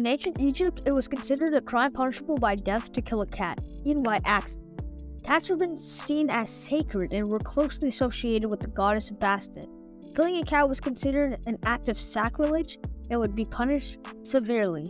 In ancient Egypt, it was considered a crime punishable by death to kill a cat, even by accident. Cats were been seen as sacred and were closely associated with the goddess Bastet. Killing a cat was considered an act of sacrilege and would be punished severely.